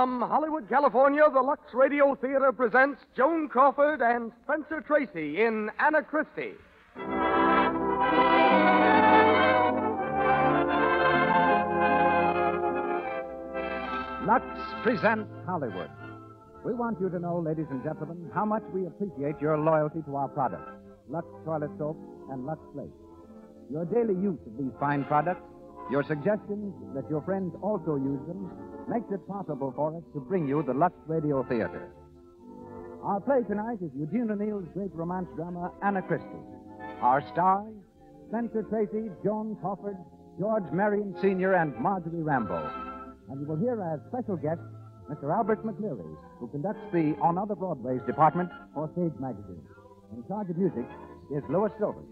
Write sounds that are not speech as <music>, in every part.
From Hollywood, California, the Lux Radio Theater presents Joan Crawford and Spencer Tracy in Anna Christie. Lux presents Hollywood. We want you to know, ladies and gentlemen, how much we appreciate your loyalty to our products Lux Toilet Soap and Lux Flakes. Your daily use of these fine products, your suggestions that your friends also use them, makes it possible for us to bring you the Lux Radio Theater. Our play tonight is Eugene O'Neill's great romance drama, Anna Christie. Our stars, Spencer Tracy, Joan Crawford, George Marion Sr., and Marjorie Rambeau. And you will hear as special guest Mr. Albert McCleery, who conducts the On Other Broadways department for Stage Magazine. In charge of music is Louis Silver.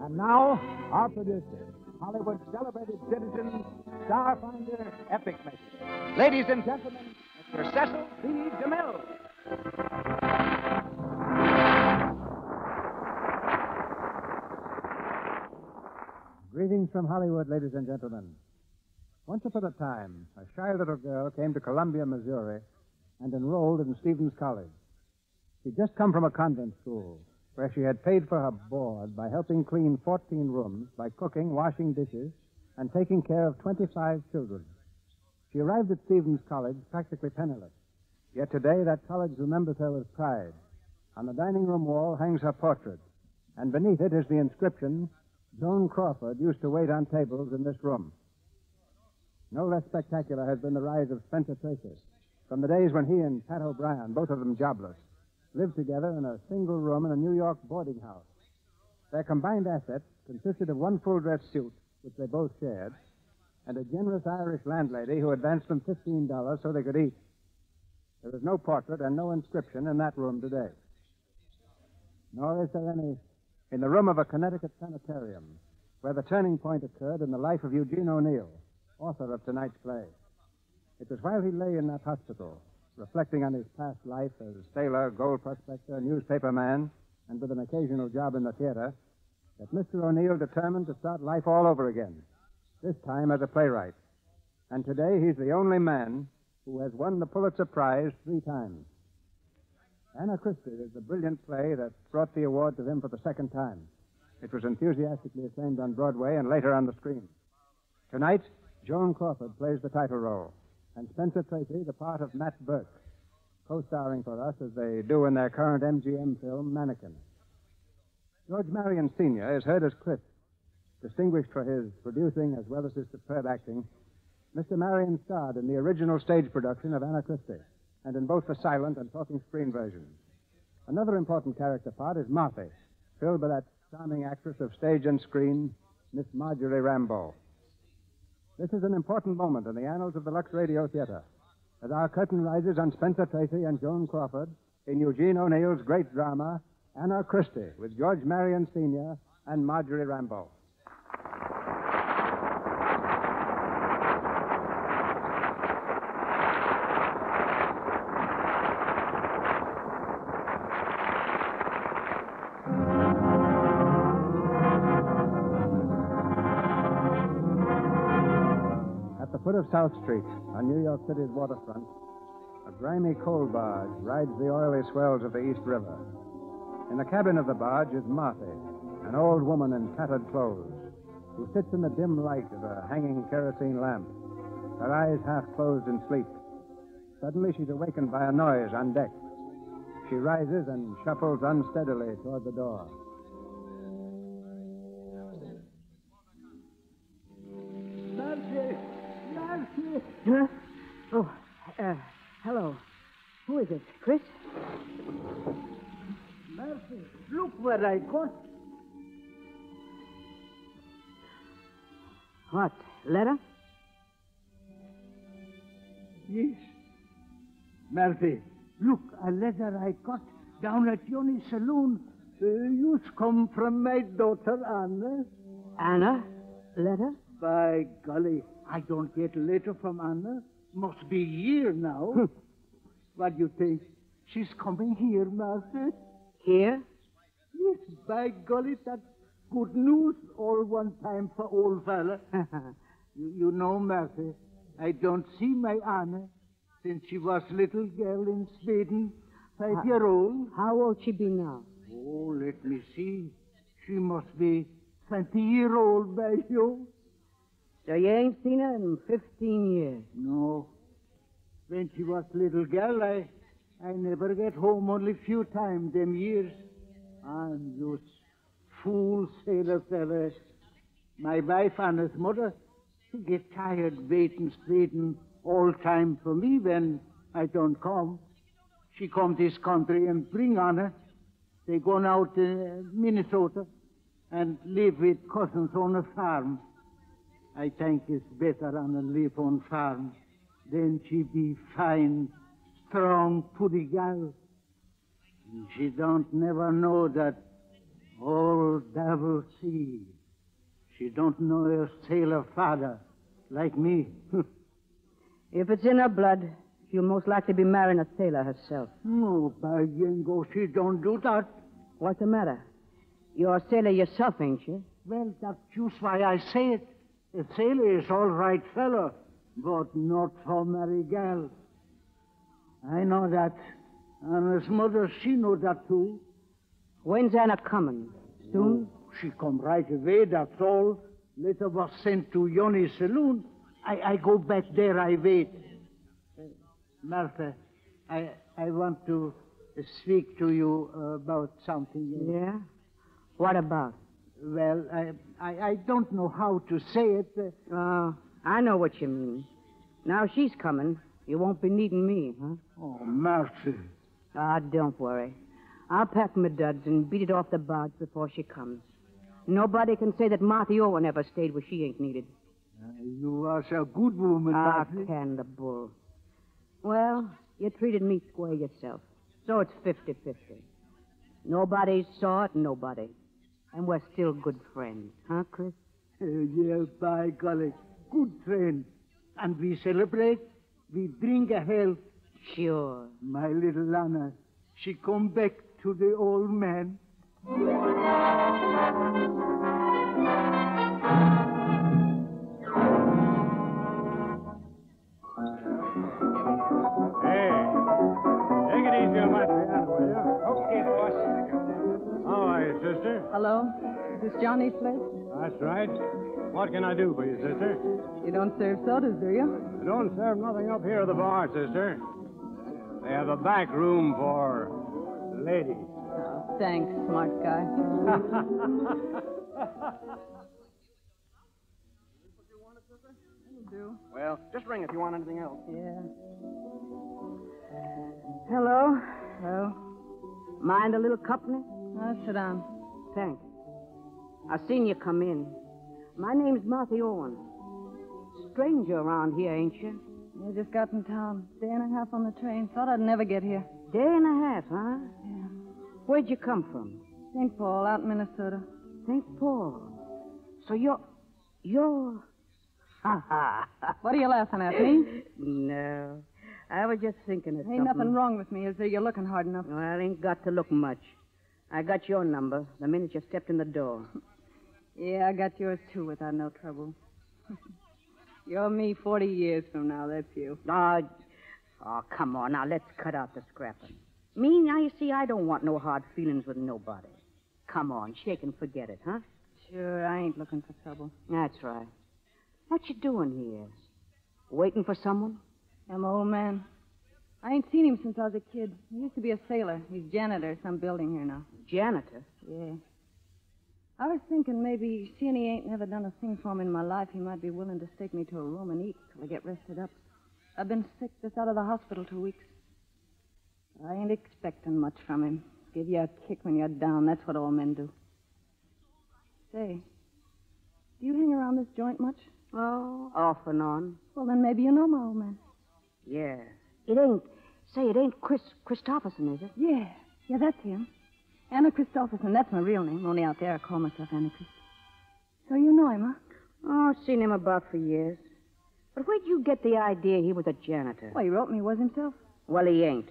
And now, our producer, Hollywood's celebrated citizen, Starfinder Epic Maker. Ladies and gentlemen, Mr. Cecil B. DeMille. Greetings from Hollywood, ladies and gentlemen. Once upon a time, a shy little girl came to Columbia, Missouri, and enrolled in Stephens College. She'd just come from a convent school where she had paid for her board by helping clean 14 rooms, by cooking, washing dishes, and taking care of 25 children. She arrived at Stephens College practically penniless. Yet today, that college remembers her with pride. On the dining room wall hangs her portrait, and beneath it is the inscription, Joan Crawford used to wait on tables in this room. No less spectacular has been the rise of Spencer Tracy. From the days when he and Pat O'Brien, both of them jobless, lived together in a single room in a New York boarding house. Their combined assets consisted of one full dress suit, which they both shared, and a generous Irish landlady who advanced them $15 so they could eat. There is no portrait and no inscription in that room today. Nor is there any in the room of a Connecticut sanitarium, where the turning point occurred in the life of Eugene O'Neill, author of tonight's play. It was while he lay in that hospital, reflecting on his past life as a sailor, gold prospector, newspaper man, and with an occasional job in the theater, that Mr. O'Neill determined to start life all over again, this time as a playwright. And today he's the only man who has won the Pulitzer Prize three times. Anna Christie is the brilliant play that brought the award to him for the second time. It was enthusiastically acclaimed on Broadway and later on the screen. Tonight, Joan Crawford plays the title role, and Spencer Tracy the part of Matt Burke, co-starring for us as they do in their current MGM film, Mannequin. George Marion Sr. is heard as Chris, distinguished for his producing as well as his superb acting. Mr. Marion starred in the original stage production of Anna Christie and in both the silent and talking screen versions. Another important character part is Martha, filled by that charming actress of stage and screen, Miss Marjorie Rambeau. This is an important moment in the annals of the Lux Radio Theater, as our curtain rises on Spencer Tracy and Joan Crawford in Eugene O'Neill's great drama, Anna Christie, with George Marion Sr. and Marjorie Rambeau. Foot of South Street, on New York City's waterfront, a grimy coal barge rides the oily swells of the East River. In the cabin of the barge is Martha, an old woman in tattered clothes, who sits in the dim light of a hanging kerosene lamp, her eyes half closed in sleep. Suddenly, she's awakened by a noise on deck. She rises and shuffles unsteadily toward the door. Huh? Oh, uh, hello. Who is it? Chris? Nancy, look where I got. What? Letter? Yes. Murphy, look, a letter I got down at Johnny's saloon. Uh, you come from my daughter, Anna. Anna? Letter? By golly, I don't get a letter from Anna. Must be a year now. Hmm. what do you think? She's coming here, Master. Here? Yes, by golly, that's good news all one time for old fella. <laughs> you, you know, Murphy, I don't see my Anna. since she was little girl in Sweden, five year old. How old she be now? Oh, let me see. She must be 20 year old by you. So you ain't seen her in 15 years. No. When she was little girl, I, I never get home only a few times them years. And those fool sailor fellas. My wife and his mother, she get tired waiting, waiting all time for me when I don't come. She come this country and bring on her. They gone out to Minnesota and live with cousins on a farm. I think it's better on a live on farm. Then she be fine, strong, pretty gal. And she don't never know that old devil sea. She don't know her sailor father, like me. <laughs> If it's in her blood, she'll most likely be marrying a sailor herself. no, by jingo, she don't do that. What's the matter? You're a sailor yourself, ain't you? Well, that's just why I say it. A sailor is all right fellow, but not for marry gal. I know that. And his mother, she know that too. When's Anna coming? Soon? She come right away, that's all. Later was sent to Yoni's saloon. I, I go back there, I wait. Uh, Martha, I, I want to speak to you about something. Yeah? What about? Well, I, I, I don't know how to say it. Uh, I know what you mean. Now she's coming. You won't be needing me, huh? oh, Martha. Ah, don't worry. I'll pack my duds and beat it off the barge before she comes. Nobody can say that Martha Owen ever stayed where she ain't needed. Uh, you are a good woman, Ah, can the bull. Well, you treated me square yourself. So it's 50-50. Nobody saw it, nobody. And we're still good friends, huh, Chris? Uh, yeah, by golly. Good friends. And we celebrate. We drink a health. Sure. My little Lana, she come back to the old man. Hello? Is this Johnny's place? That's right. What can I do for you, sister? You don't serve sodas, do you? I don't serve nothing up here at the bar, sister. They have a back room for ladies. Oh, thanks, smart guy. <laughs> Well, just ring if you want anything else. Yeah. Hello? Hello? Mind a little company? Uh, sit down. Thanks. I seen you come in. My name's Martha Owen. Stranger around here, ain't you? You just got in town. Day and a half on the train. Thought I'd never get here. Day and a half, huh? Yeah. Where'd you come from? St. Paul, out in Minnesota. St. Paul. So you're. You're. Ha <laughs> ha. What are you laughing at, me? No. I was just thinking of Ain't something. nothing wrong with me, is there? You're looking hard enough. Well, I ain't got to look much. I got your number the minute you stepped in the door. <laughs> Yeah, I got yours too without no trouble. <laughs> You're me 40 years from now, that's you. Oh, oh, come on. Now, let's cut out the scrapping. Me, now, you see, I don't want no hard feelings with nobody. Come on, shake and forget it, huh? Sure, I ain't looking for trouble. That's right. What you doing here? Waiting for someone? I'm old man. I ain't seen him since I was a kid. He used to be a sailor. He's janitor some building here now. Janitor? Yeah. I was thinking maybe, seeing he ain't never done a thing for me in my life, he might be willing to take me to a room and eat till I get rested up. I've been sick just out of the hospital two weeks. I ain't expecting much from him. Give you a kick when you're down. That's what all men do. Say, do you hang around this joint much? Oh, off and on. Well, then maybe you know my old man. Yeah. It ain't. Say, it ain't Chris Christopherson, is it? Yeah, yeah, that's him. Anna Christopherson, that's my real name. Only out there I call myself Anna Christ. So you know him, huh? Oh, seen him about for years. But where'd you get the idea he was a janitor? Well, he wrote me he was himself. Well, he ain't.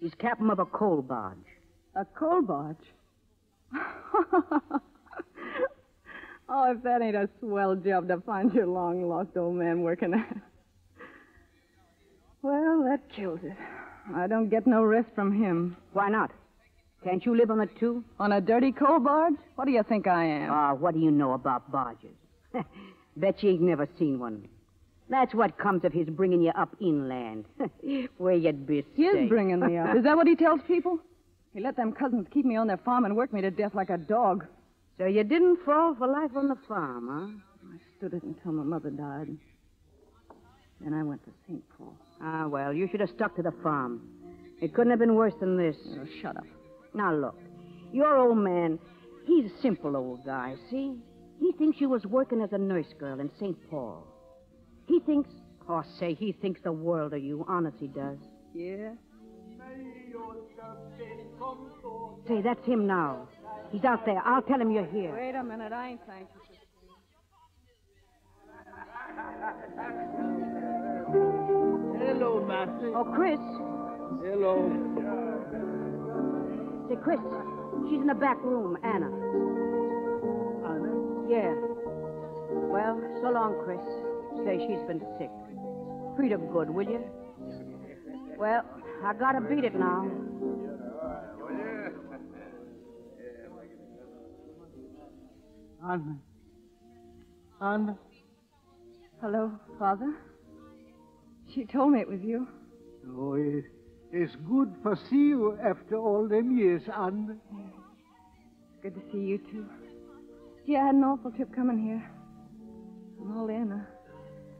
He's captain of a coal barge. A coal barge. <laughs> oh, if that ain't a swell job to find your long lost old man working at. Well, that kills it. I don't get no rest from him. Why not? Can't you live on it, too? On a dirty coal barge? What do you think I am? Ah, what do you know about barges? <laughs> Bet you ain't never seen one. That's what comes of his bringing you up inland, <laughs> where you'd be He is bringing me up. <laughs> Is that what he tells people? He let them cousins keep me on their farm and work me to death like a dog. So you didn't fall for life on the farm, huh? I stood it until my mother died. Then I went to St. Paul. Ah, well, you should have stuck to the farm. It couldn't have been worse than this. Oh, shut up. Now, look, your old man, he's a simple old guy, see? He thinks you was working as a nurse girl in St. Paul. He thinks, oh, say, he thinks the world of you. Honest, he does. Yeah? Say, that's him now. He's out there. I'll tell him you're here. Wait a minute. I ain't thanked you. Hello, Master. Oh, Chris. Hello. Say, Chris, she's in the back room, Anna. Anna? Yeah. Well, so long, Chris. Say she's been sick. Treat her good, will you? Well, I gotta beat it now. Anna. Anna. Hello, Father. She told me it was you. Oh, it, it's good to see you after all them years, Anna. Good to see you, too. Gee, I had an awful trip coming here. I'm all in. I,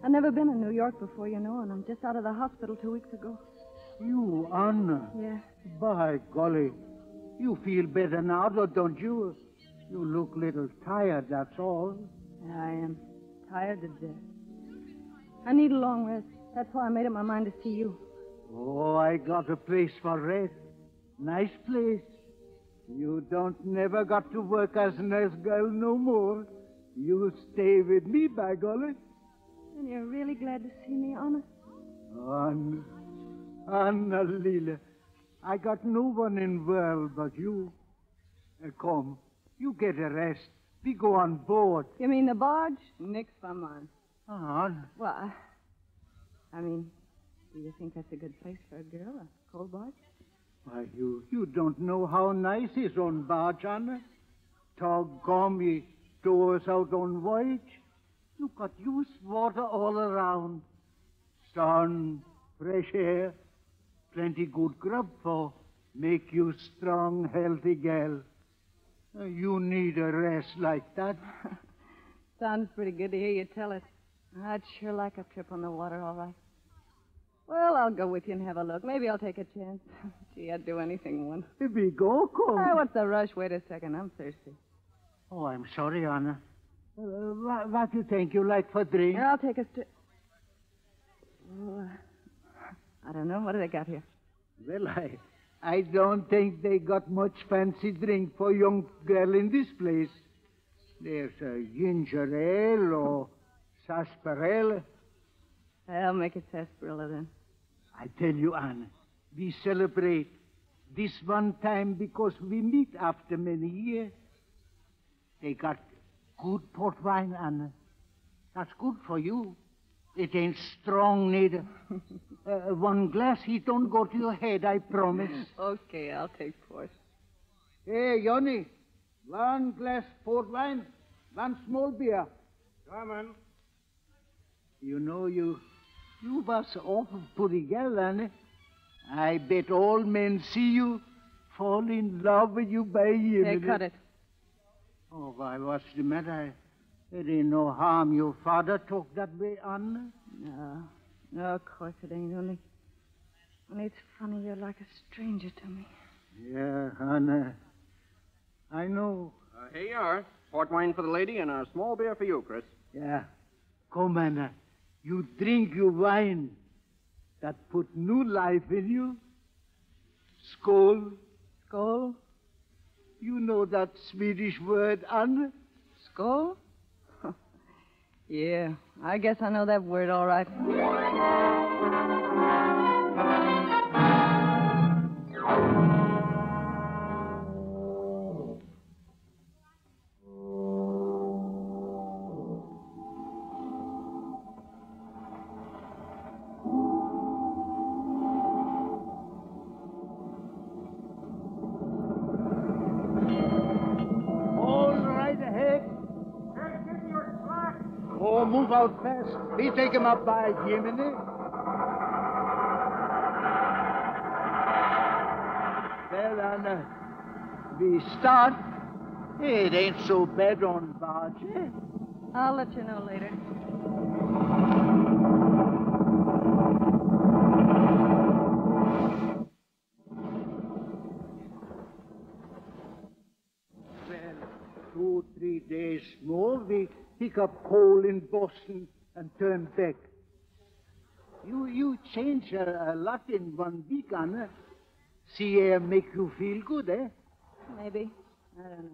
I've never been in New York before, you know, and I'm just out of the hospital two weeks ago. You, Anna. Yeah. By golly. You feel better now, don't you? You look a little tired, that's all. Yeah, I am. Tired to death. I need a long rest. That's why I made up my mind to see you. Oh, I got a place for rest. Nice place. You don't never got to work as nurse girl no more. You stay with me, by golly. And you're really glad to see me, honest? Anna, Anna Lila, I got no one in world but you. Uh, come, you get a rest. We go on board. You mean the barge? Nix for mine. Anna, Why? I mean, do you think that's a good place for a girl, a coal barge? why, you, you don't know how nice is on barge, Anna. Doggone me, tow us out on voyage. You got used water all around. Sun, fresh air, plenty good grub for make you strong, healthy gal. Uh, You need a rest like that. <laughs> Sounds pretty good to hear you tell it. I'd sure like a trip on the water, all right. Well, I'll go with you and have a look. Maybe I'll take a chance. <laughs> Gee, I'd do anything once. We go, come. Hey, what's the rush? Wait a second. I'm thirsty. Oh, I'm sorry, Anna. Uh, what, what do you think you like for drink? I'll take a st- Oh, I don't know. What do they got here? Well, I, I don't think they got much fancy drink for young girl in this place. There's a ginger ale or sarsaparilla. I'll make it sarsaparilla then. I tell you, Anna, we celebrate this one time because we meet after many years. They got good port wine, Anna. That's good for you. It ain't strong neither. <laughs> uh, one glass, he don't go to your head, I promise. <laughs> Okay, I'll take four. Hey, Johnny, one glass port wine, one small beer. Coming. You know, you you was awful pretty girl, Anna. I bet all men see you, fall in love with you by year. Hey, cut it. Oh, why, what's the matter? It ain't no harm your father talk that way, Anna. No. No, of course it ain't. Only, only it's funny you're like a stranger to me. Yeah, Anna. I know. Uh, here you are. Port wine for the lady and a small beer for you, Chris. Yeah. Come, Anna. You drink your wine. That put new life in you. Skål. Skål? You know that Swedish word, Anna? Skål? <laughs> yeah, I guess I know that word all right. We take him up by Jiminy. Well, Anna, we start. It ain't so bad on barge, eh? I'll let you know later. Well, two, three days more, we pick up coal in Boston and turn back. You you change a, a lot in one week, Anna. See air make you feel good, eh? Maybe. I don't know.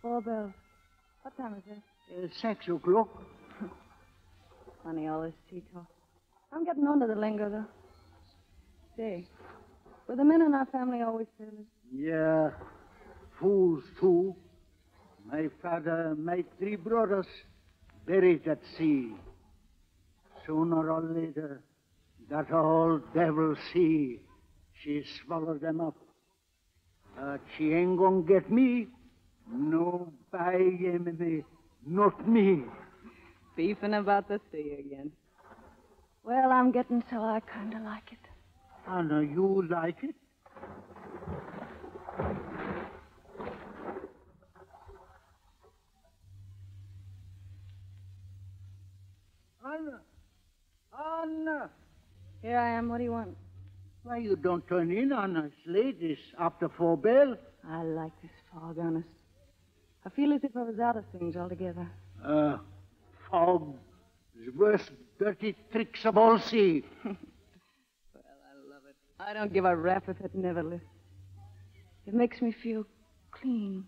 Four bells. What time is it? Uh, six o'clock. <laughs> Funny, all this tea talk. I'm getting onto the lingo, though. Say, were the men in our family always sailors? Yeah, fools too. My father, my three brothers, buried at sea. Sooner or later, that old devil sea, she swallowed them up. But she ain't gonna get me. No, by Yemeni, not me. Beefing about the sea again. Well, I'm getting so I kind of like it. Anna, you like it? Anna! Anna! Here I am. What do you want? Why you don't turn in on us ladies after four bell? I like this fog, honest. I feel as if I was out of things altogether. Uh, fog is worst dirty tricks of all sea. <laughs> Well, I love it. I don't give a rap if it never lifts. It makes me feel clean.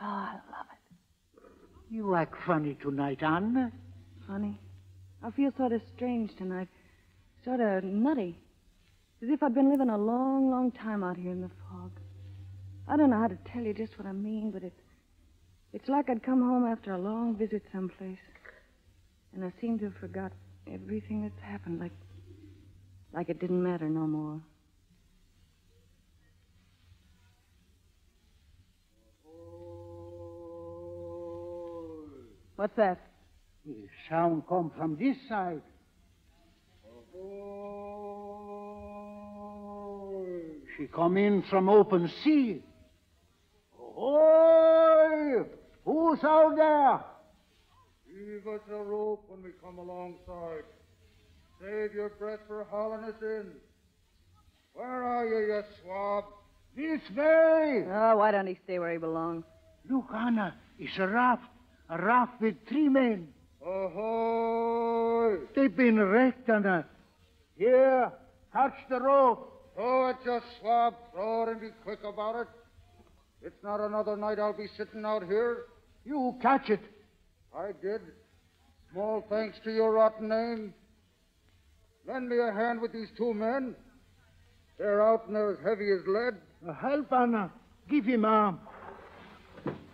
Oh, I love it. You act funny tonight, Anna. Funny. I feel sort of strange tonight. Sort of nutty. As if I'd been living a long, long time out here in the fog. I don't know how to tell you just what I mean, but it's it's like I'd come home after a long visit someplace. And I seem to have forgot everything that's happened, like like it didn't matter no more. What's that? The sound come from this side. She come in from open sea. Oi! Who's out there? Give us a rope when we come alongside. Save your breath for hauling us in. Where are you, you swab? This way. Oh, why don't he stay where he belongs? Look, Anna, it's a raft. A raft with three men. Ahoy! They've been wrecked, on us. Here, touch the rope. Throw it, you swab. Throw it and be quick about it. It's not another night I'll be sitting out here. You catch it. I did. Small thanks to your rotten name. Lend me a hand with these two men. They're out and they're as heavy as lead. Uh, help, Anna. Give him arm.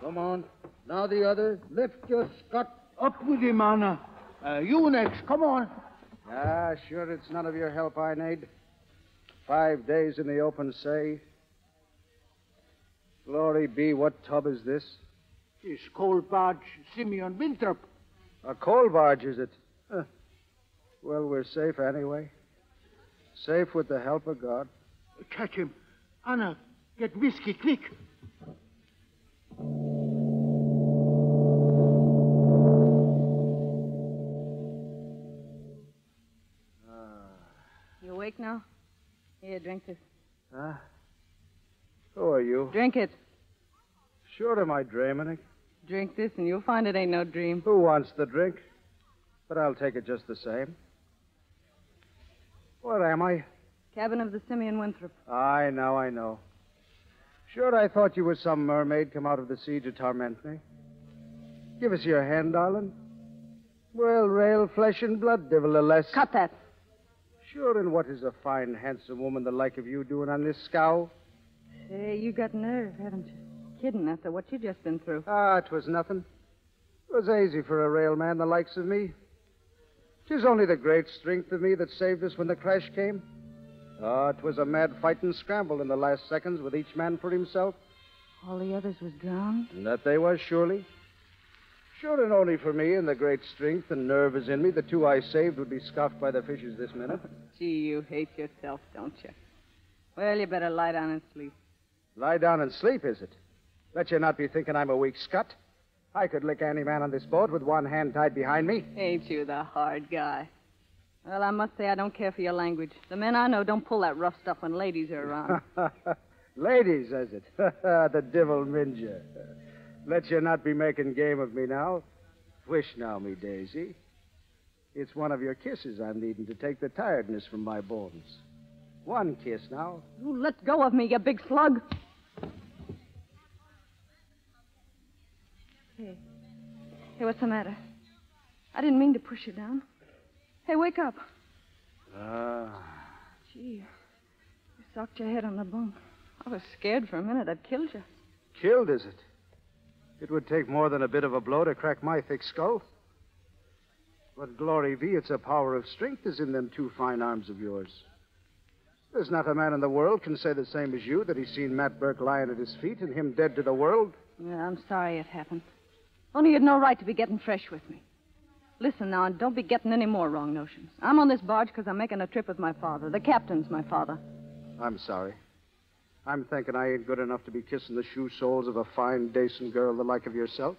Come on. Now the other. Lift your scut. Up with him, Anna. Uh, you next. Come on. Ah, sure, it's none of your help I need. Five days in the open sea. Glory be, what tub is this? It's coal barge Simeon Winthrop. A coal barge, is it? Huh. Well, we're safe anyway. Safe with the help of God. Catch him. Anna, get whiskey quick. Awake now? Here, drink this. Huh? Who are you? Drink it. Sure am I dreaming. Drink this, and you'll find it ain't no dream. Who wants the drink? But I'll take it just the same. Where am I? Cabin of the Simeon Winthrop. I know, I know. Sure, I thought you were some mermaid come out of the sea to torment me. Give us your hand, darling. Well, rail, flesh and blood, devil a less. Cut that. Sure, and what is a fine, handsome woman the like of you doing on this scow? Say, you got nerve, haven't you? Kidding after what you just been through. Ah, 'twas nothing. It was easy for a railman the likes of me. 'Tis only the great strength of me that saved us when the crash came. Ah, 'twas a mad fight and scramble in the last seconds with each man for himself. All the others was drowned. And that they was, surely. Sure, and only for me and the great strength and nerve is in me, the two I saved would be scuffed by the fishes this minute. <laughs> Gee, you hate yourself, don't you? Well, you better lie down and sleep. Lie down and sleep, is it? Let you not be thinking I'm a weak scut. I could lick any man on this boat with one hand tied behind me. Ain't you the hard guy? Well, I must say I don't care for your language. The men I know don't pull that rough stuff when ladies are around. <laughs> Ladies, says it. <laughs> the devil minja. Let you not be making game of me now. Wish now, me daisy. It's one of your kisses I'm needing to take the tiredness from my bones. One kiss now. you let go of me, you big slug. Hey. Hey, what's the matter? I didn't mean to push you down. Hey, wake up. Ah. Gee, you socked your head on the bunk. I was scared for a minute I'd killed you. Killed, is it? It would take more than a bit of a blow to crack my thick skull. But glory be, it's a power of strength is in them two fine arms of yours. There's not a man in the world can say the same as you that he's seen Matt Burke lying at his feet and him dead to the world. Yeah, I'm sorry it happened. Only you'd no right to be getting fresh with me. Listen now, and don't be getting any more wrong notions. I'm on this barge because I'm making a trip with my father. The captain's my father. I'm sorry. I'm thinking I ain't good enough to be kissing the shoe soles of a fine, decent girl the like of yourself.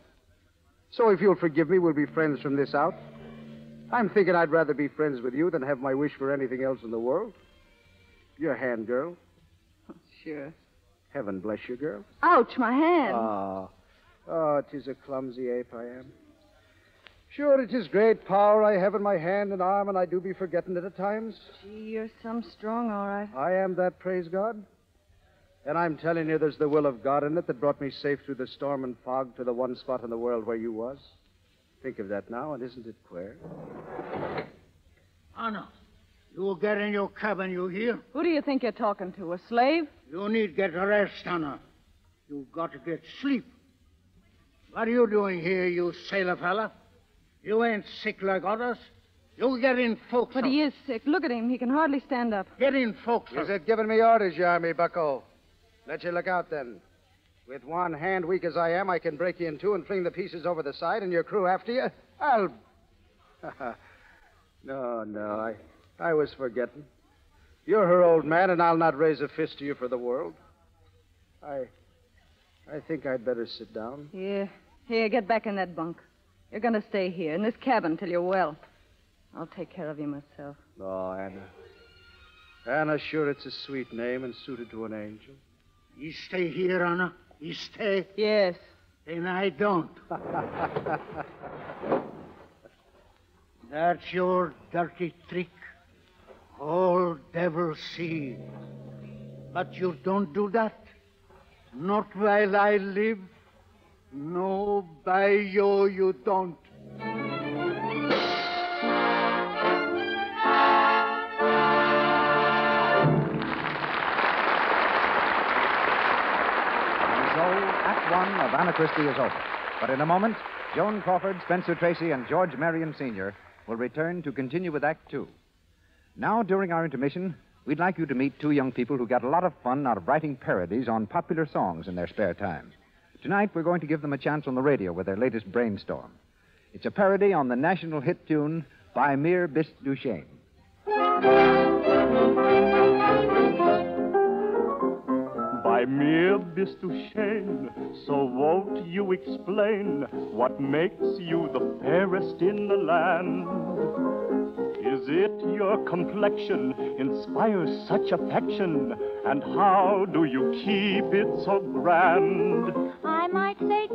So if you'll forgive me, we'll be friends from this out. I'm thinking I'd rather be friends with you than have my wish for anything else in the world. Your hand, girl. Sure. Heaven bless you, girl. Ouch, my hand. Ah. Oh, it is a clumsy ape I am. Sure, it is great power I have in my hand and arm, and I do be forgetting it at times. Gee, you're some strong, all right. I am that, praise God. And I'm telling you, there's the will of God in it that brought me safe through the storm and fog to the one spot in the world where you was. Think of that now, and isn't it queer? Anna, you will get in your cabin, you hear? Who do you think you're talking to? A slave? You need get rest, Anna. You got to get sleep. What are you doing here, you sailor fella? You ain't sick like others. You get in folks. But he is sick. Look at him. He can hardly stand up. Get in folks. Is it giving me orders, you army bucko? Let you look out then. With one hand weak as I am, I can break you in two and fling the pieces over the side, and your crew after you. I'll. <laughs> no, no, I, I was forgetting. You're her old man, and I'll not raise a fist to you for the world. I, I think I'd better sit down. Here. Here, get back in that bunk. You're going to stay here, in this cabin, till you're well. I'll take care of you myself. Oh, Anna. Anna, sure, it's a sweet name and suited to an angel. You stay here, Anna. You stay. Yes. And I don't. <laughs> That's your dirty trick. All devil see. But you don't do that. Not while I live. No, by you, you don't. Anna Christie is over. But in a moment, Joan Crawford, Spencer Tracy, and George Marion Sr. will return to continue with Act Two. Now, during our intermission, we'd like you to meet two young people who got a lot of fun out of writing parodies on popular songs in their spare time. Tonight, we're going to give them a chance on the radio with their latest brainstorm. It's a parody on the national hit tune by Mir Bis Duchesne. Bei mir bist du schön, so won't you explain what makes you the fairest in the land? Is it your complexion inspires such affection? And how do you keep it so grand? Ah,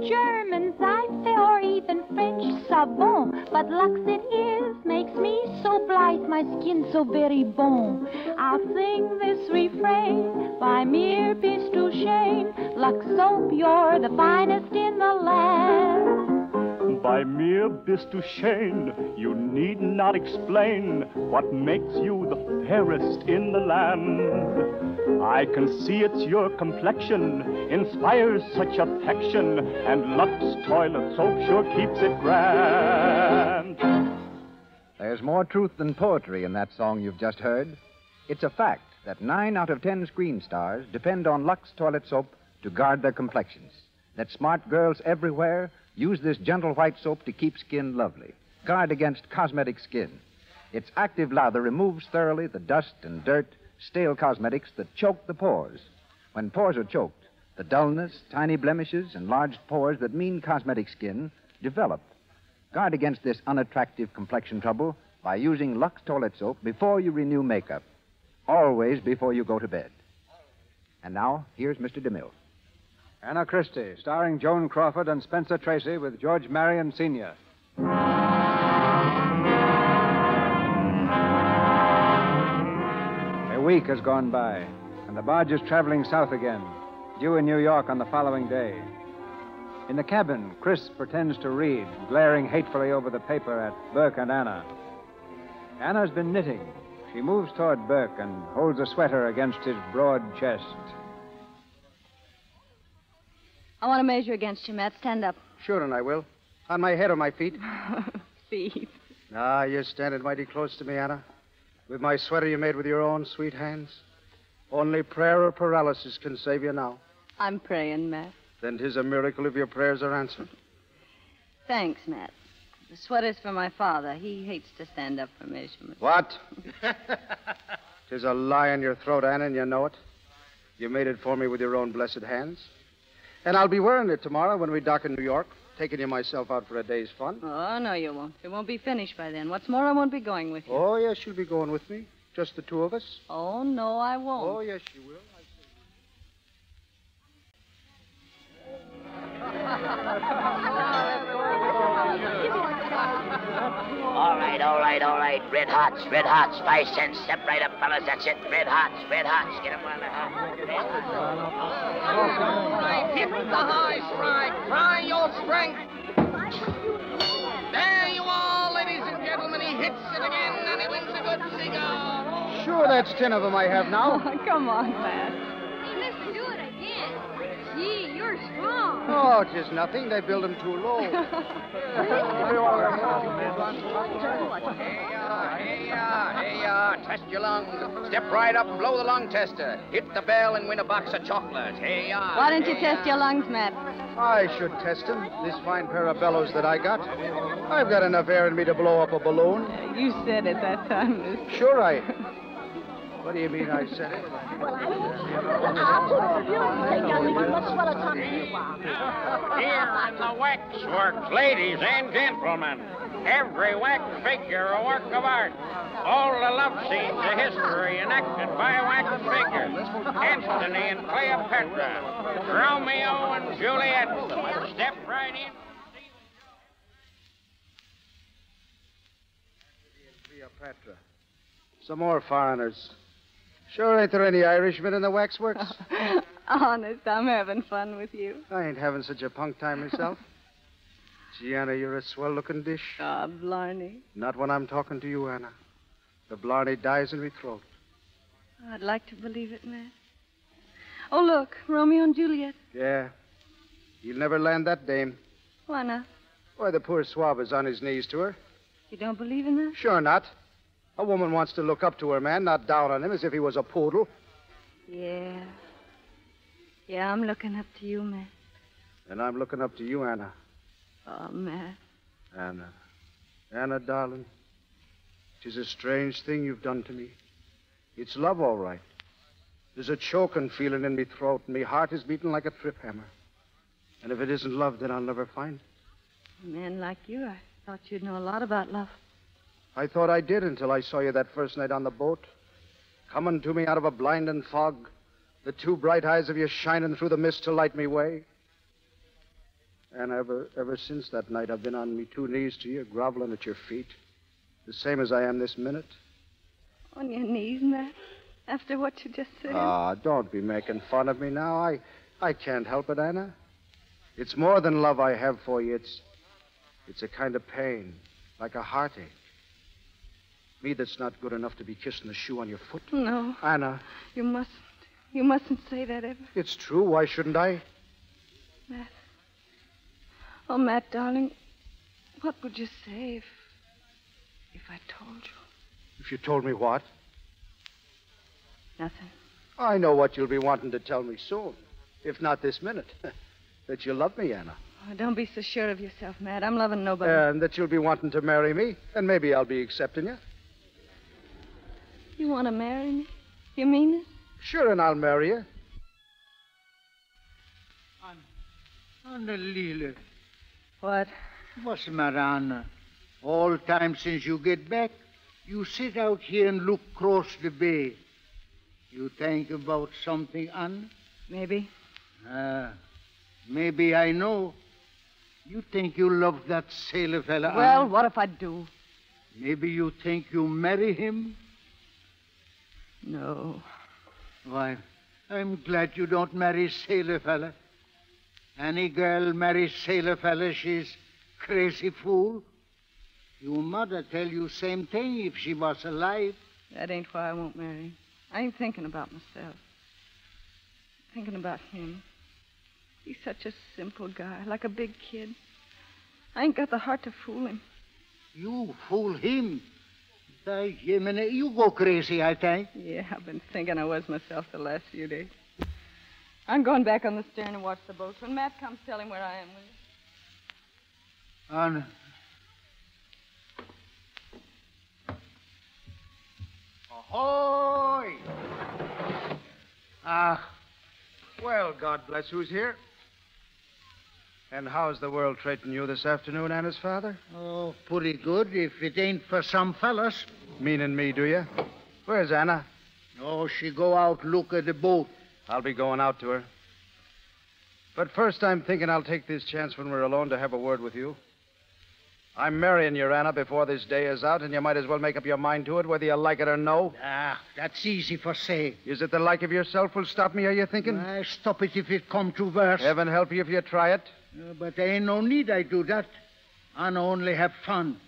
German, Seife, or even French savon, but Lux it is makes me so blithe, my skin so very bon. I'll sing this refrain Bei mir bist du schön. Lux soap, you're the finest in the land. Bei mir bist du schön, you need not explain what makes you the fairest in the land. I can see it's your complexion inspires such affection, and Lux toilet soap sure keeps it grand. There's more truth than poetry in that song you've just heard. It's a fact that nine out of ten screen stars depend on Lux toilet soap to guard their complexions. That smart girls everywhere Use this gentle white soap to keep skin lovely. Guard against cosmetic skin. Its active lather removes thoroughly the dust and dirt, stale cosmetics that choke the pores. When pores are choked, the dullness, tiny blemishes, enlarged pores that mean cosmetic skin develop. Guard against this unattractive complexion trouble by using Lux toilet soap before you renew makeup. Always before you go to bed. And now, here's Mr. DeMille. Anna Christie, starring Joan Crawford and Spencer Tracy with George Marion Sr. week has gone by, and the barge is traveling south again, due in New York on the following day. In the cabin, Chris pretends to read, glaring hatefully over the paper at Burke and Anna. Anna's been knitting. She moves toward Burke and holds a sweater against his broad chest. I want to measure against you, Matt. Stand up. Sure, and I will. On my head or my feet? <laughs> Feet. Ah, you're standing mighty close to me, Anna. With my sweater you made with your own sweet hands. Only prayer or paralysis can save you now. I'm praying, Matt. Then 'tis a miracle if your prayers are answered. Thanks, Matt. The sweater's for my father. He hates to stand up for measurements. What? <laughs> Tis a lie in your throat, Anna, and you know it. You made it for me with your own blessed hands. And I'll be wearing it tomorrow when we dock in New York, taking you myself out for a day's fun. Oh, no, you won't. It won't be finished by then. What's more, I won't be going with you. Oh, yes, you'll be going with me. Just the two of us. Oh, no, I won't. Oh, yes, you will. All <laughs> right, all right, all right. Red hots, red hots. Five cents. Step right up, fellas. That's it. Red hots, red hots. Get 'em while they're hot. Red hots. Hit the high strike. Try your strength. There you are, ladies and gentlemen. He hits it again, and he wins a good cigar. Sure, that's ten of them I have now. <laughs> Come on, Matt. Hey, do it again. Gee, you're strong. Oh, it is nothing. They build them too low. <laughs> Hey, uh, hey, uh, hey, uh, test your lungs. Step right up and blow the lung tester. Hit the bell and win a box of chocolates. Hey, uh. Why don't you hey, test uh, your lungs, Matt? I should test them. This fine pair of bellows that I got. I've got enough air in me to blow up a balloon. You said it that time, mister. Sure, I. <laughs> What do you mean I said it? Here in the waxworks, ladies and gentlemen. Every wax figure a work of art. All the love scenes of history enacted by wax figures. Antony and Cleopatra, Romeo and Juliet. Step right in. Cleopatra. Some more foreigners. Sure, ain't there any Irishmen in the waxworks? <laughs> Honest, I'm having fun with you. I ain't having such a punk time myself. <laughs> Gee, Anna, you're a swell looking dish. Ah, Blarney. Not when I'm talking to you, Anna. The blarney dies in me throat. I'd like to believe it, Matt. Oh, look, Romeo and Juliet. Yeah. You'll never land that dame. Why not? Why, the poor swab is on his knees to her. You don't believe in that? Sure not. A woman wants to look up to her man, not down on him as if he was a poodle. Yeah. Yeah, I'm looking up to you, Matt. And I'm looking up to you, Anna. Oh, Matt. Anna. Anna, darling. Tis a strange thing you've done to me. It's love, all right. There's a choking feeling in me throat, and me heart is beating like a trip hammer. And if it isn't love, then I'll never find it. A man like you, I thought you'd know a lot about love. I thought I did until I saw you that first night on the boat. Coming to me out of a blinding fog, the two bright eyes of you shining through the mist to light me way. And ever, ever since that night, I've been on me two knees to you, groveling at your feet, the same as I am this minute. On your knees, Matt? After what you just said? Ah, don't be making fun of me now. I, I can't help it, Anna. It's more than love I have for you. It's, it's a kind of pain, like a heartache. Me that's not good enough to be kissing the shoe on your foot. No. Anna, You mustn't. You mustn't say that ever, it's true. Why shouldn't I? Matt. Oh, Matt, darling, what would you say if. if I told you? If you told me what? Nothing. I know what you'll be wanting to tell me soon. If not this minute. <laughs> that you love me, Anna. Oh, don't be so sure of yourself, Matt. I'm loving nobody. And that you'll be wanting to marry me, and maybe I'll be accepting you. You want to marry me? You mean it? Sure, and I'll marry you. Anna Lila. What? What's the matter, Anna? All time since you get back, you sit out here and look across the bay. You think about something, Anna? Maybe. Ah, maybe I know. You think you love that sailor fella, Well, Anna? what if I do? Maybe you think you marry him? No. Why, I'm glad you don't marry sailor fella. Any girl marries sailor fella, she's crazy fool. Your mother tell you same thing if she was alive. That ain't why I won't marry. I ain't thinking about myself. thinking about him. He's such a simple guy, like a big kid. I ain't got the heart to fool him. You fool him. By Jiminy, you go crazy, I think. Yeah, I've been thinking I was myself the last few days. I'm going back on the stern and watch the boats. When Matt comes, tell him where I am, will you? Anna. Ahoy! Ah, well, God bless who's here. And how's the world treating you this afternoon, Anna's father? Oh, pretty good if it ain't for some fellas. Meaning me, do you? Where's Anna? Oh, she go out look at the boat. I'll be going out to her. But first, I'm thinking I'll take this chance when we're alone to have a word with you. I'm marrying you, Anna, before this day is out, and you might as well make up your mind to it, whether you like it or no. Ah, that's easy for say. Is it the like of yourself will stop me, are you thinking? Ah, stop it if it come to worse. Heaven help you if you try it. Uh, but there ain't no need I do that. Anna only have fun.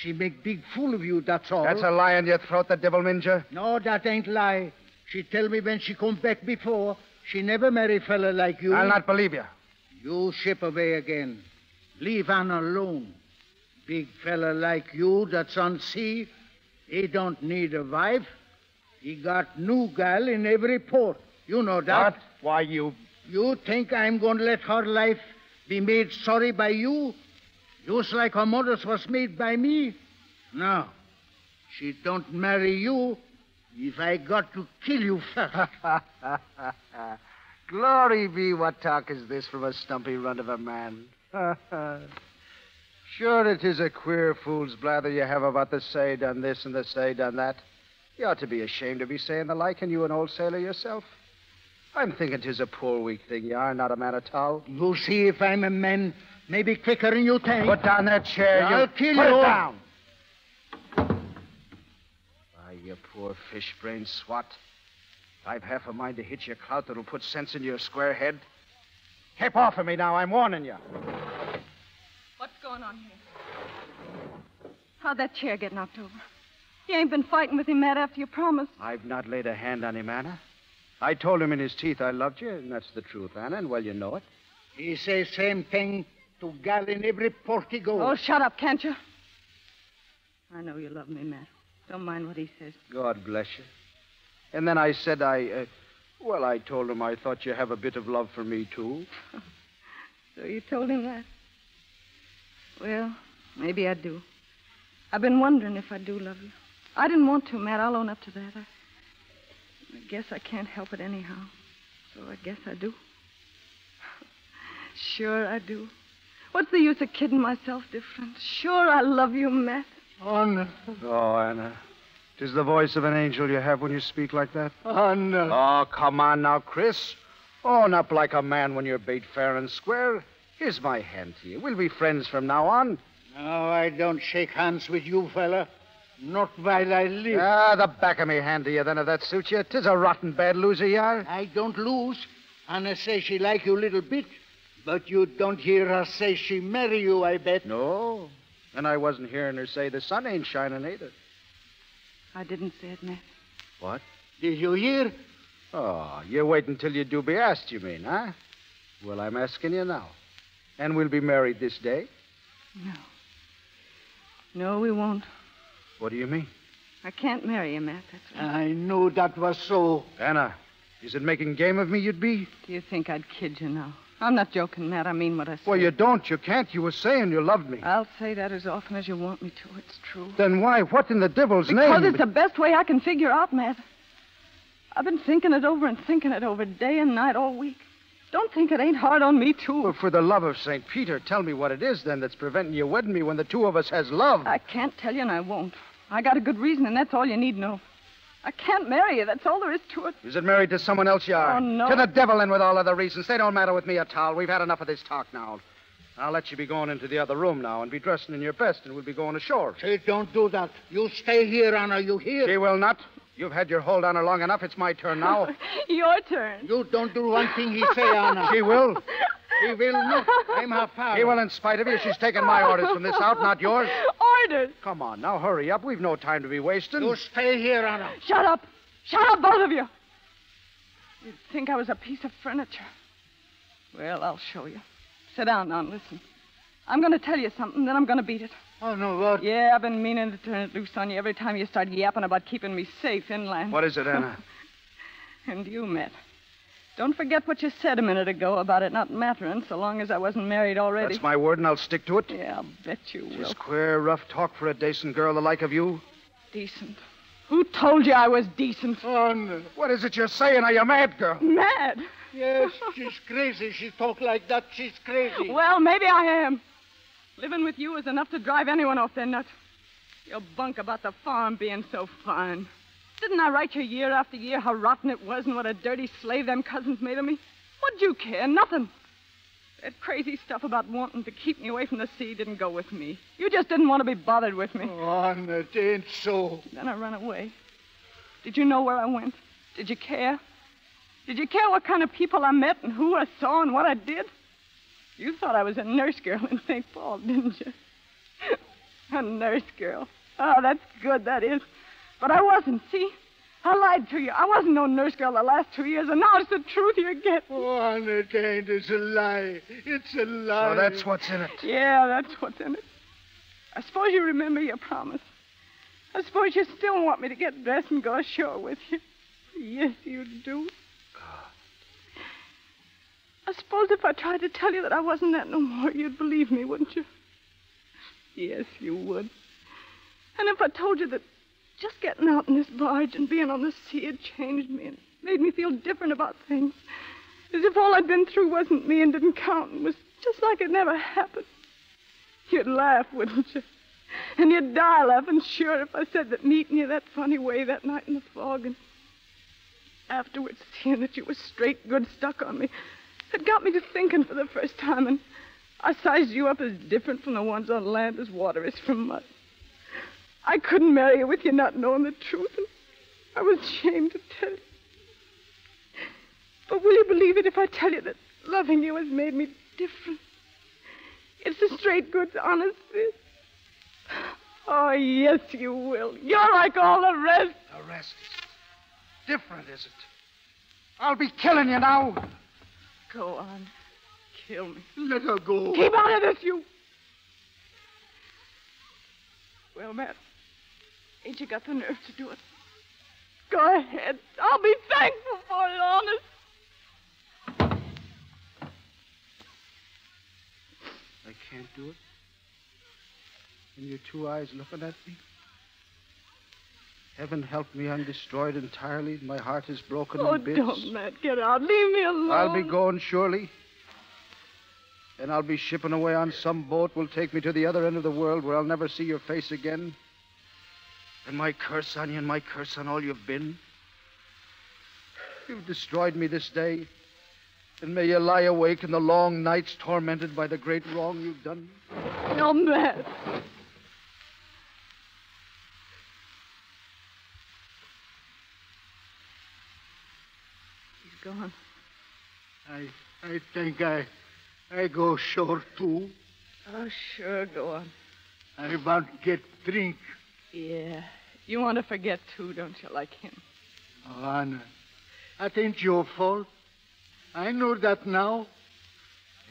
She make big fool of you, that's all. That's a lie in your throat, the devil minja. No, that ain't lie. She tell me when she come back before, she never marry fella like you. I'll not believe you. You ship away again. Leave Anna alone. Big fella like you that's on sea, he don't need a wife. He got new gal in every port. You know that. What? Why, you... You think I'm going to let her life be made sorry by you? Just like her mother's was made by me? No. She don't marry you if I got to kill you first. <laughs> Glory be, what talk is this from a stumpy runt of a man? <laughs> sure, it is a queer fool's blather you have about the say done this and the say done that. You ought to be ashamed to be saying the like, and you an old sailor yourself. I'm thinking 'tis a poor weak thing you are, not a man at all. You'll see if I'm a man, maybe quicker than you think. Put down that chair, I'll you... kill Put you. it down. Why, you poor fish-brained swat. I've half a mind to hit you a clout that'll put sense into your square head. Keep off of me now, I'm warning you. What's going on here? How'd that chair get knocked over? You ain't been fighting with him, Matt, after you promised. I've not laid a hand on him, Anna. I told him in his teeth I loved you, and that's the truth, Anna, and well, you know it. He says same thing to gal in every port he goes. Oh, shut up, can't you? I know you love me, Matt. Don't mind what he says. God bless you. And then I said I, uh, well, I told him I thought you have a bit of love for me, too. <laughs> So you told him that? Well, maybe I do. I've been wondering if I do love you. I didn't want to, Matt. I'll own up to that. I, I guess I can't help it anyhow. So I guess I do. sure I do. What's the use of kidding myself different? Sure I love you, Matt. Anna. Oh, Anna. Tis the voice of an angel you have when you speak like that. Anna. Oh, come on now, Chris. Own up like a man when you're bait fair and square. Here's my hand to you. We'll be friends from now on. No, I don't shake hands with you, fella. Not while I live. Ah, the back of me hand to you, then, if that suits you. Tis a rotten bad loser you are. I don't lose. Anna says she like you a little bit, but you don't hear her say she marry you, I bet. No. And I wasn't hearing her say the sun ain't shining either. I didn't say it, Matt. What? Did you hear? Oh, you wait until you do be asked, you mean, huh? Well, I'm asking you now. And we'll be married this day? No. No, we won't. What do you mean? I can't marry you, Matt. That's right. I knew that was so. Anna, is it making game of me you'd be? Do you think I'd kid you now? I'm not joking, Matt. I mean what I say. Well, you don't. You can't. You were saying you loved me. I'll say that as often as you want me to. It's true. Then why? What in the devil's name? Because name? it's the best way I can figure out, Matt. I've been thinking it over and thinking it over day and night all week. Don't think it ain't hard on me, too. Well, for the love of St. Peter, tell me what it is then that's preventing you wedding me when the two of us has love. I can't tell you, and I won't. I got a good reason, and that's all you need know. I can't marry you. That's all there is to it. Is it married to someone else you are? Oh, no. To the devil and with all other reasons. They don't matter with me at all. We've had enough of this talk now. I'll let you be going into the other room now and be dressing in your best, and we'll be going ashore. Say, don't do that. You stay here, Anna. You hear? She will not. You've had your hold on her long enough. It's my turn now. <laughs> Your turn. You don't do one thing he say, Anna. She will. She will not. I'm her father. She will, in spite of you. She's taken my orders from this out, not yours. Orders. Come on, now hurry up. We've no time to be wasting. You stay here, Anna. Shut up. Shut up, both of you. You'd think I was a piece of furniture. Well, I'll show you. Sit down now and listen. I'm going to tell you something, then I'm going to beat it. Oh, no, what? Yeah, I've been meaning to turn it loose on you every time you start yapping about keeping me safe inland. What is it, Anna? <laughs> and you, Matt. Don't forget what you said a minute ago about it not mattering so long as I wasn't married already. That's my word, and I'll stick to it. Yeah, I'll bet you will. Just queer, rough talk for a decent girl the like of you. Decent. Who told you I was decent? Oh, Anna. What is it you're saying? Are you mad, girl? Mad? Yes, she's crazy. She talk like that. She's crazy. Well, maybe I am. Living with you is enough to drive anyone off their nut. Your bunk about the farm being so fine. Didn't I write you year after year how rotten it was and what a dirty slave them cousins made of me? What'd you care? Nothing. That crazy stuff about wanting to keep me away from the sea didn't go with me. You just didn't want to be bothered with me. Oh, Anna, it ain't so. Then I ran away. Did you know where I went? Did you care? Did you care what kind of people I met and who I saw and what I did? You thought I was a nurse girl in St. Paul, didn't you? a nurse girl. Oh, that's good, that is. But I wasn't, see? I lied to you. I wasn't no nurse girl the last two years, and now it's the truth you're getting. Oh, Anna, it ain't. It's a lie. It's a lie. So that's what's in it. Yeah, that's what's in it. I suppose you remember your promise. I suppose you still want me to get dressed and go ashore with you. Yes, you do. I suppose if I tried to tell you that I wasn't that no more, you'd believe me, wouldn't you? Yes, you would. And if I told you that just getting out in this barge and being on the sea had changed me and made me feel different about things, as if all I'd been through wasn't me and didn't count and was just like it never happened, you'd laugh, wouldn't you? And you'd die laughing, sure, if I said that meeting you that funny way that night in the fog and afterwards seeing that you were straight good stuck on me had got me to thinking for the first time, and I sized you up as different from the ones on land as water is from mud. I couldn't marry you with you not knowing the truth, and I was ashamed to tell you. But will you believe it if I tell you that loving you has made me different? It's a straight, good, honest this. Oh, yes, you will. You're like all the rest. The rest different, is it? I'll be killing you now. Go on. Kill me. Let her go. Keep out of this, you. Well, Matt, ain't you got the nerve to do it? Go ahead. I'll be thankful for it, honest. I can't do it. And your two eyes looking at me. Heaven help me, I'm destroyed entirely. My heart is broken Oh, in bits. Oh, don't, Matt. Get out. Leave me alone. I'll be going, surely. And I'll be shipping away on some boat will take me to the other end of the world where I'll never see your face again. And my curse on you and my curse on all you've been. You've destroyed me this day. And may you lie awake in the long nights tormented by the great wrong you've done me. No, Matt. He's gone. I, think I, I go shore too. Oh, sure, go on. I want get drink. Yeah. You want to forget, too, don't you, like him? Oh, Anna, that ain't your fault. I know that now.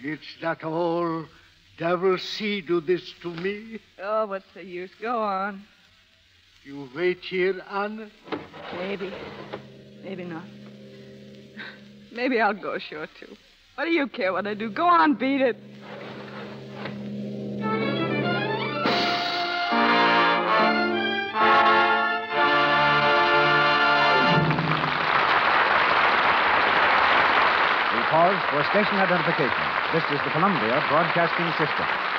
It's that whole devil sea do this to me. Oh, what's the use? Go on. You wait here, Anna. Maybe. Maybe not. <laughs> Maybe I'll go ashore, too. What do you care what I do? Go on, beat it. We pause for station identification. This is the Columbia Broadcasting System.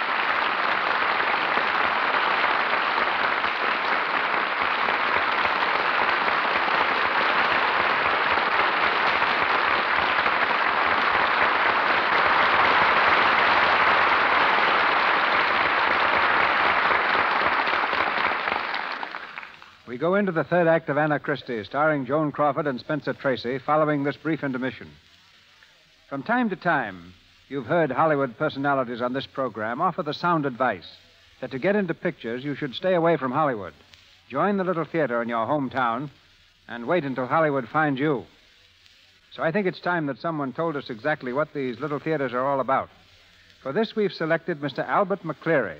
The third act of Anna Christie, starring Joan Crawford and Spencer Tracy, following this brief intermission. From time to time, you've heard Hollywood personalities on this program offer the sound advice that to get into pictures, you should stay away from Hollywood. Join the little theater in your hometown and wait until Hollywood finds you. So I think it's time that someone told us exactly what these little theaters are all about. For this, we've selected Mr. Albert McCleery,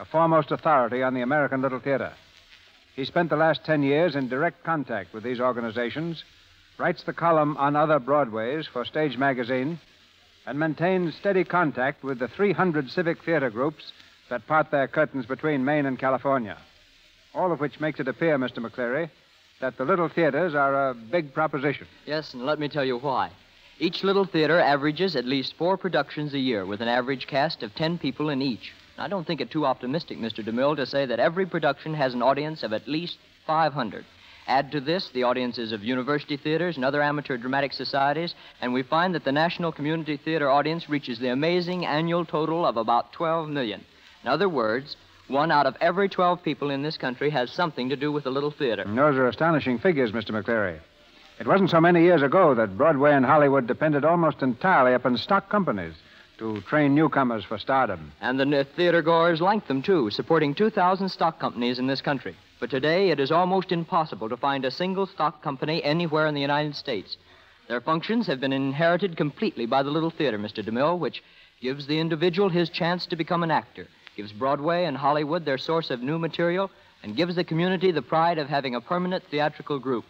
a foremost authority on the American Little Theater. He spent the last 10 years in direct contact with these organizations, writes the column on other Broadways for Stage Magazine, and maintains steady contact with the 300 civic theater groups that part their curtains between Maine and California. All of which makes it appear, Mr. McCleery, that the little theaters are a big proposition. Yes, and let me tell you why. Each little theater averages at least four productions a year with an average cast of 10 people in each. I don't think it too optimistic, Mr. DeMille, to say that every production has an audience of at least 500. Add to this the audiences of university theaters and other amateur dramatic societies, and we find that the National Community Theater audience reaches the amazing annual total of about 12 million. In other words, one out of every 12 people in this country has something to do with the little theater. And those are astonishing figures, Mr. McCleery. It wasn't so many years ago that Broadway and Hollywood depended almost entirely upon stock companies to train newcomers for stardom. And the theater goers like them, too, supporting 2,000 stock companies in this country. But today, it is almost impossible to find a single stock company anywhere in the United States. Their functions have been inherited completely by the little theater, Mr. DeMille, which gives the individual his chance to become an actor, gives Broadway and Hollywood their source of new material, and gives the community the pride of having a permanent theatrical group.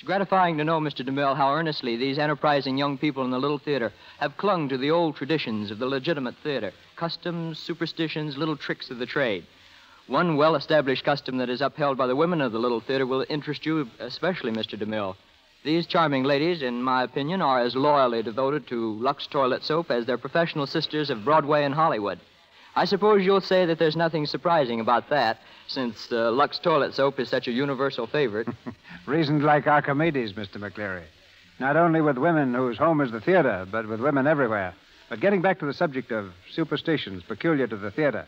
It's gratifying to know, Mr. DeMille, how earnestly these enterprising young people in the little theater have clung to the old traditions of the legitimate theater customs, superstitions, little tricks of the trade. One well established custom that is upheld by the women of the little theater will interest you especially, Mr. DeMille. These charming ladies, in my opinion, are as loyally devoted to Lux toilet soap as their professional sisters of Broadway and Hollywood. I suppose you'll say that there's nothing surprising about that, since uh, Lux toilet soap is such a universal favorite. <laughs> Reasoned like Archimedes, Mr. McCleery. Not only with women whose home is the theater, but with women everywhere. But getting back to the subject of superstitions peculiar to the theater,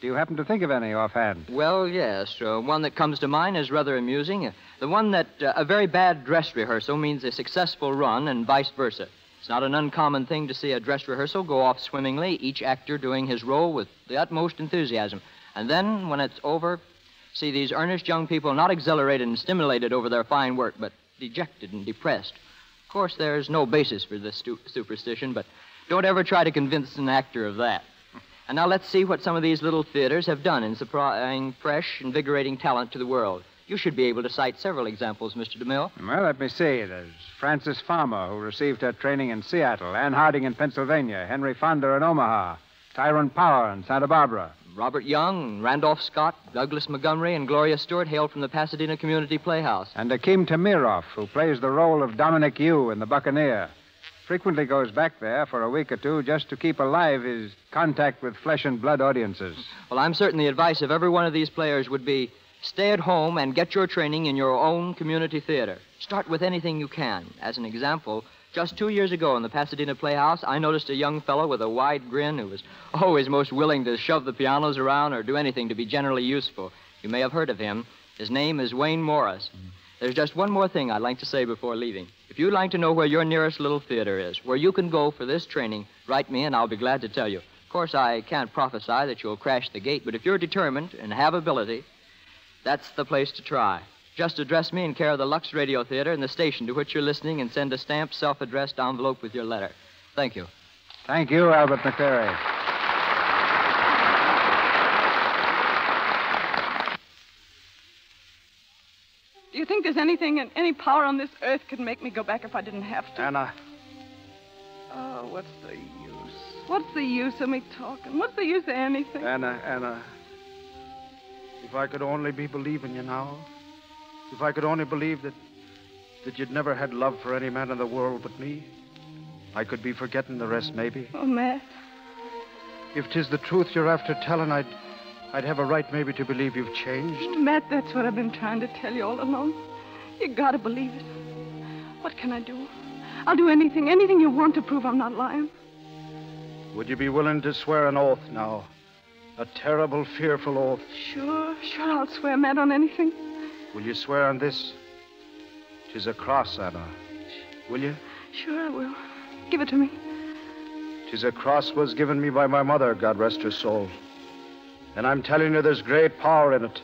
do you happen to think of any offhand? Well, yes. Uh, one that comes to mind is rather amusing. Uh, the one that uh, a very bad dress rehearsal means a successful run, and vice versa. It's not an uncommon thing to see a dress rehearsal go off swimmingly, each actor doing his role with the utmost enthusiasm. And then, when it's over, see these earnest young people not exhilarated and stimulated over their fine work, but dejected and depressed. Of course, there's no basis for this stu- superstition, but don't ever try to convince an actor of that. And now let's see what some of these little theaters have done in supplying fresh, invigorating talent to the world. You should be able to cite several examples, Mr. DeMille. Well, let me see. There's Frances Farmer, who received her training in Seattle, Ann Harding in Pennsylvania, Henry Fonda in Omaha, Tyrone Power in Santa Barbara. Robert Young, Randolph Scott, Douglas Montgomery, and Gloria Stuart hail from the Pasadena Community Playhouse. And Akim Tamiroff, who plays the role of Dominique You in The Buccaneer. Frequently goes back there for a week or two just to keep alive his contact with flesh and blood audiences. Well, I'm certain the advice of every one of these players would be stay at home and get your training in your own community theater. Start with anything you can. As an example, just two years ago in the Pasadena Playhouse, I noticed a young fellow with a wide grin who was always most willing to shove the pianos around or do anything to be generally useful. You may have heard of him. His name is Wayne Morris. There's just one more thing I'd like to say before leaving. If you'd like to know where your nearest little theater is, where you can go for this training, write me and I'll be glad to tell you. Of course, I can't prophesy that you'll crash the gate, but if you're determined and have ability, that's the place to try. Just address me in care of the Lux Radio Theater and the station to which you're listening and send a stamped, self addressed envelope with your letter. Thank you. Thank you, Albert McCleery. Do you think there's anything, and any power on this earth could make me go back if I didn't have to? Anna. Oh, what's the use? What's the use of me talking? What's the use of anything? Anna, Anna. If I could only be believing you now. If I could only believe that that you'd never had love for any man in the world but me. I could be forgetting the rest, maybe. Oh, Matt. If 'tis the truth you're after telling, I'd I'd have a right maybe to believe you've changed. Matt, that's what I've been trying to tell you all along. You gotta believe it. What can I do? I'll do anything, anything you want to prove I'm not lying. Would you be willing to swear an oath now? A terrible, fearful oath. Sure, sure, I'll swear, mad on anything. Will you swear on this? Tis a cross, Anna. Will you? Sure, I will. Give it to me. Tis a cross was given me by my mother, God rest her soul. And I'm telling you there's great power in it.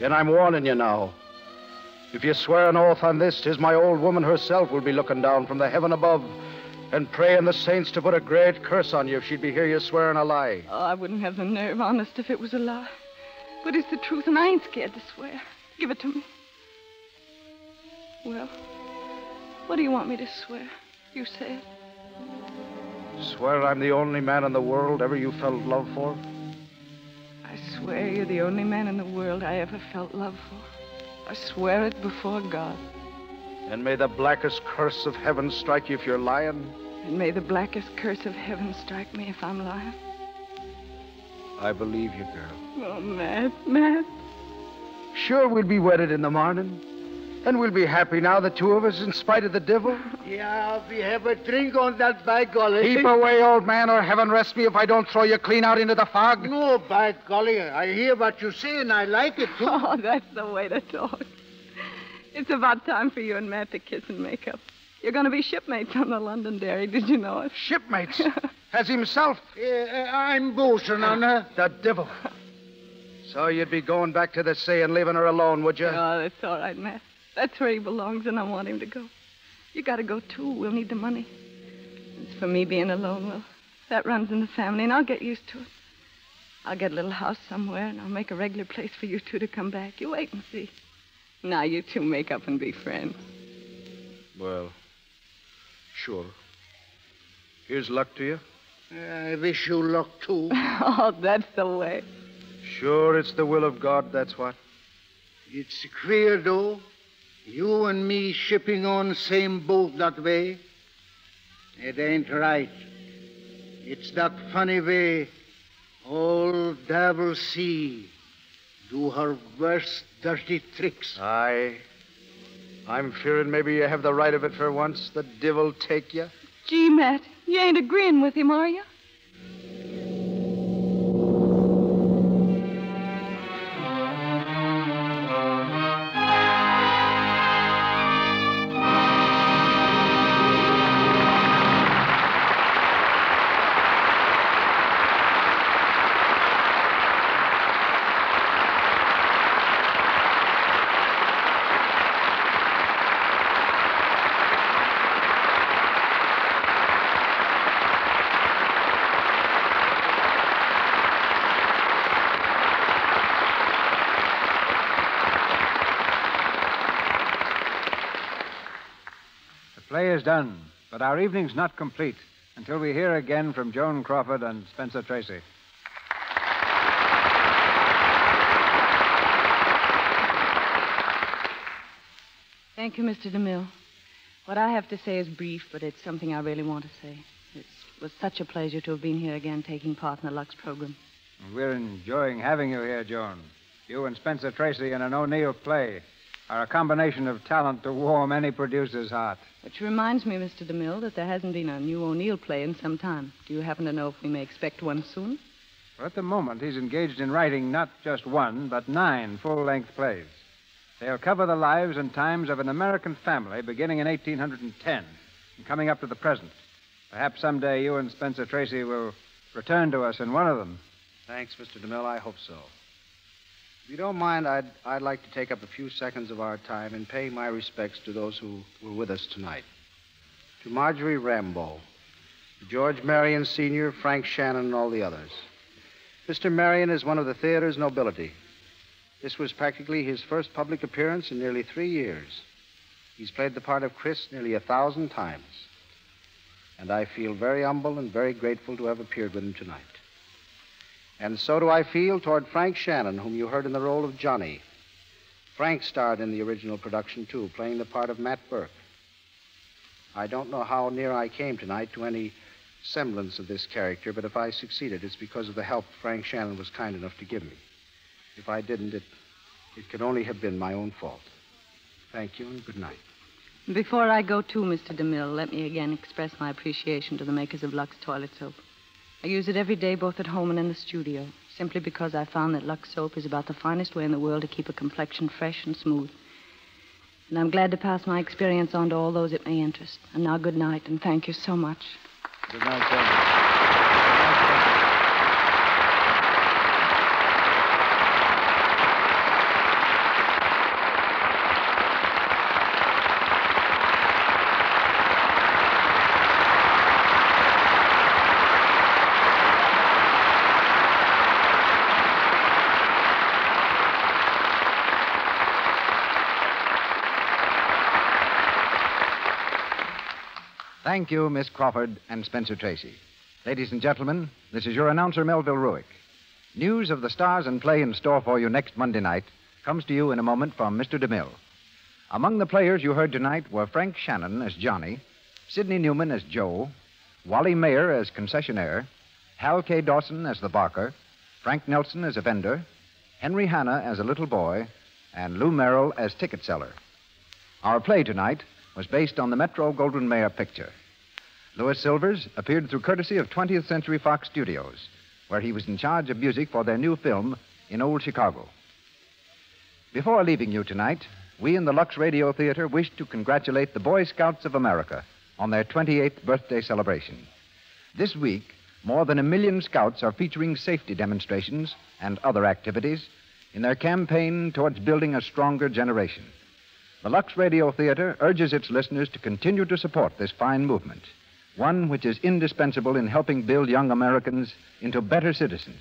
And I'm warning you now. If you swear an oath on this, tis my old woman herself will be looking down from the heaven above and praying the saints to put a great curse on you if she'd be hear you swearing a lie. Oh, I wouldn't have the nerve, honest, if it was a lie. But it's the truth, and I ain't scared to swear. Give it to me. Well, what do you want me to swear? You say it. Swear I'm the only man in the world ever you felt love for? I swear you're the only man in the world I ever felt love for. I swear it before God. And may the blackest curse of heaven strike you if you're lying? And may the blackest curse of heaven strike me if I'm lying. I believe you, girl. Oh, Matt, Matt. Sure, we'll be wedded in the morning. And we'll be happy now, the two of us, in spite of the devil. Yeah, we have a drink on that, by golly. Keep away, old man, or heaven rest me if I don't throw you clean out into the fog. No, by golly, I hear what you say, and I like it, too. <laughs> Oh, that's the way to talk. It's about time for you and Matt to kiss and make up. You're going to be shipmates on the Londonderry. Did you know it? Shipmates? <laughs> As himself? Uh, I'm bosun on her. The devil. So you'd be going back to the sea and leaving her alone, would you? Oh, that's all right, Matt. That's where he belongs, and I want him to go. You got to go, too. We'll need the money. As for me being alone, well, that runs in the family, and I'll get used to it. I'll get a little house somewhere, and I'll make a regular place for you two to come back. You wait and see. Now you two make up and be friends. Well, sure. Here's luck to you. I wish you luck, too. <laughs> oh, that's the way. Sure, it's the will of God, that's what. It's queer, though. You and me shipping on same boat that way. It ain't right. It's that funny way old Devil Sea do her worst dirty tricks. Aye. I'm fearing maybe you have the right of it for once. The divil take you. Gee, Matt, you ain't agreeing with him, are you? Is done, but our evening's not complete until we hear again from Joan Crawford and Spencer Tracy. Thank you, Mr. DeMille. What I have to say is brief, but it's something I really want to say. It was such a pleasure to have been here again taking part in the Lux program. We're enjoying having you here, Joan. You and Spencer Tracy in an O'Neill play are a combination of talent to warm any producer's heart. Which reminds me, Mr. DeMille, that there hasn't been a new O'Neill play in some time. Do you happen to know if we may expect one soon? Well, at the moment, he's engaged in writing not just one, but nine full length plays. They'll cover the lives and times of an American family beginning in 1810 and coming up to the present. Perhaps someday you and Spencer Tracy will return to us in one of them. Thanks, Mr. DeMille. I hope so. If you don't mind, I'd, I'd like to take up a few seconds of our time in paying my respects to those who were with us tonight. To Marjorie Rambeau, George Marion Sr., Frank Shannon, and all the others. Mr. Marion is one of the theater's nobility. This was practically his first public appearance in nearly three years. He's played the part of Chris nearly a thousand times. and I feel very humble and very grateful to have appeared with him tonight. And so do I feel toward Frank Shannon, whom you heard in the role of Johnny. Frank starred in the original production, too, playing the part of Matt Burke. I don't know how near I came tonight to any semblance of this character, but if I succeeded, it's because of the help Frank Shannon was kind enough to give me. If I didn't, it, it could only have been my own fault. Thank you and good night. Before I go too, Mr. DeMille, let me again express my appreciation to the makers of Lux Toilet Soap. I use it every day, both at home and in the studio, simply because I found that Lux Soap is about the finest way in the world to keep a complexion fresh and smooth. And I'm glad to pass my experience on to all those it may interest. And now, good night, and thank you so much. Good night, sir. Thank you, Miss Crawford and Spencer Tracy. Ladies and gentlemen, this is your announcer, Melville Ruick. News of the stars and play in store for you next Monday night comes to you in a moment from Mr. DeMille. Among the players you heard tonight were Frank Shannon as Johnny, Sidney Newman as Joe, Wally Maher as concessionaire, Hal K. Dawson as the barker, Frank Nelson as a vendor, Henry Hanna as a little boy, and Lou Merrill as ticket seller. Our play tonight was based on the Metro Goldwyn Mayer picture. Louis Silvers appeared through courtesy of 20th Century Fox Studios, where he was in charge of music for their new film in Old Chicago. Before leaving you tonight, we in the Lux Radio Theater wish to congratulate the Boy Scouts of America on their 28th birthday celebration. This week, more than a million scouts are featuring safety demonstrations and other activities in their campaign towards building a stronger generation. The Lux Radio Theater urges its listeners to continue to support this fine movement, one which is indispensable in helping build young Americans into better citizens,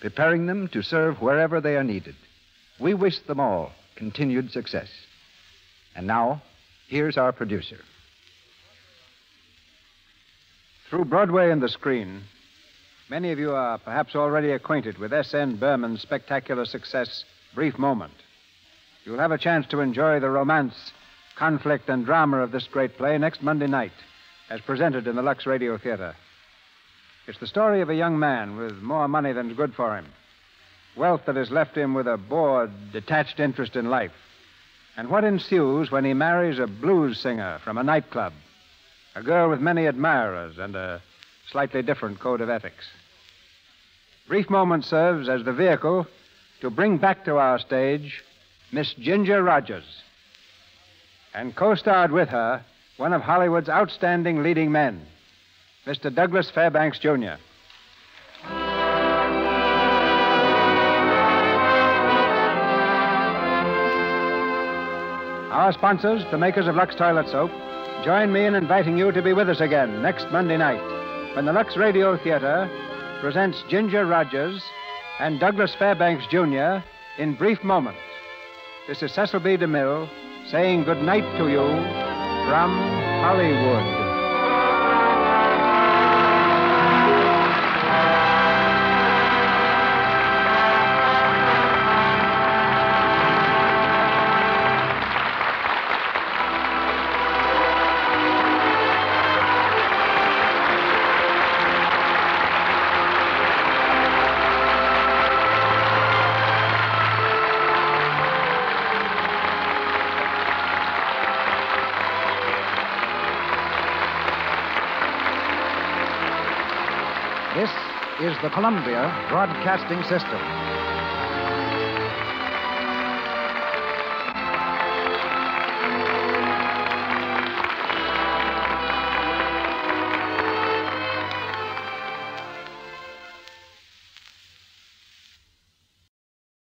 preparing them to serve wherever they are needed. We wish them all continued success. And now, here's our producer. Through Broadway and the screen, many of you are perhaps already acquainted with S.N. Behrman's spectacular success, Brief Moment. You'll have a chance to enjoy the romance, conflict, and drama of this great play next Monday night, as presented in the Lux Radio Theater. It's the story of a young man with more money than's good for him, wealth that has left him with a bored, detached interest in life, and what ensues when he marries a blues singer from a nightclub, a girl with many admirers and a slightly different code of ethics. Brief Moment serves as the vehicle to bring back to our stage Miss Ginger Rogers, and co starred with her one of Hollywood's outstanding leading men, Mr. Douglas Fairbanks, Jr. Our sponsors, the makers of Lux Toilet Soap, join me in inviting you to be with us again next Monday night when the Lux Radio Theater presents Ginger Rogers and Douglas Fairbanks, Jr. in brief moments. This is Cecil B. DeMille saying good night to you from Hollywood. The Columbia Broadcasting System.